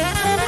Bye.